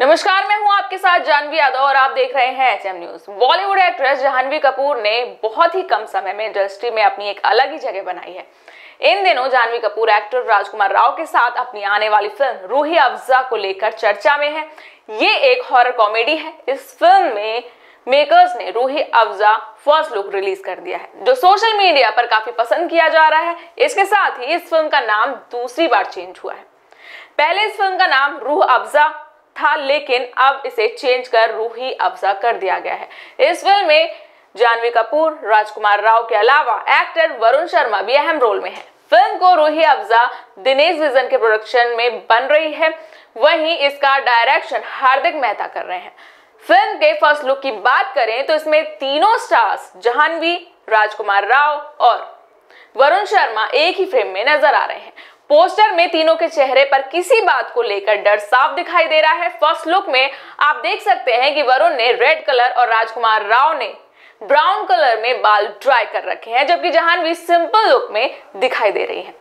नमस्कार, मैं हूँ आपके साथ जानवी यादव और आप देख रहे हैं HM news Bollywood actress Janhvi Kapoor ने बहुत ही कम समय में इंडस्ट्री में अपनी एक अलग ही जगह बनाई है। इन दिनों जाह्नवी कपूर एक्टर राजकुमार राव के साथ अपनी आने वाली फ़िल्म रूही अफजा को लेकर चर्चा में है। ये एक हॉरर कॉमेडी है। इस फ़िल्म में मेकर्स ने Roohi Afza first look release कर दिया है, जो सोशल मीडिया पर काफ़ी पसंद किया जा रहा है। इसके साथ ही इस फ़िल्म का नाम दूसरी बार चेंज हुआ है। पहले इस फ़िल्म का नाम रूह अफजा था, लेकिन अब इसे चेंज कर रूही अफजा कर दिया गया है। इस फ़िल्म में जानवी कपूर, राजकुमार राव के अलावा एक्टर वरुण शर्मा भी अहम रोल में है। फ़िल्म को रूही अफजा दिनेश विजन के प्रोडक्शन में बन रही है। वहीं इसका डायरेक्शन हार्दिक मेहता कर रहे हैं। फ़िल्म के फ़र्स्ट लुक की बात करें तो इसमें तीनों स्टार्स जहानवी, राजकुमार राव और वरुण शर्मा एक ही फ्रेम में नज़र आ रहे हैं। पोस्टर में तीनों के चेहरे पर किसी बात को लेकर डर साफ़ दिखाई दे रहा है। फ़र्स्ट लुक में आप देख सकते हैं कि वरुण ने रेड कलर और राजकुमार राव ने ब्राउन कलर में बाल ड्राई कर रखे हैं, जबकि जहानवी सिंपल लुक में दिखाई दे रही है।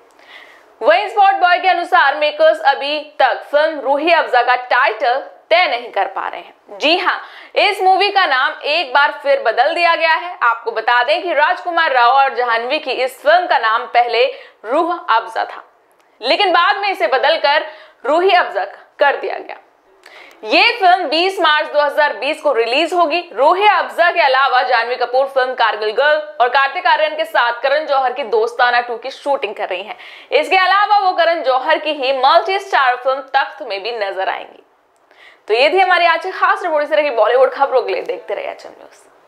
वहीं स्पॉट बॉय के अनुसार मेकर्स अभी तक फ़िल्म रूही अफजा का टाइटल तय नहीं कर पा रहे हैं। जी हाँ इस मूवी का नाम एक बार फिर बदल दिया गया है। आपको बता दें कि राजकुमार राव और जहानवी की इस फ़िल्म का नाम पहले रूह अफजा था। लेकिन बाद में इसे बदलकर रूही अफजा कर दिया गया। ये फ़िल्म 20 मार्च 2020 को रिलीज़ होगी। रूही अफजा के अलावा जानवी कपूर फ़िल्म कारगिल गर्ल और कार्तिक आर्यन के साथ करण जौहर की दोस्ताना टू की शूटिंग कर रही हैं। इसके अलावा वो करण जौहर की ही मल्टी स्टार फ़िल्म तख्त में भी नज़र आएँगी। तो ये थी हमारी आज की खास रिपोर्ट। इस तरह की बॉलीवुड खबरों के लिए देखते रहिए अच्छा न्यूज़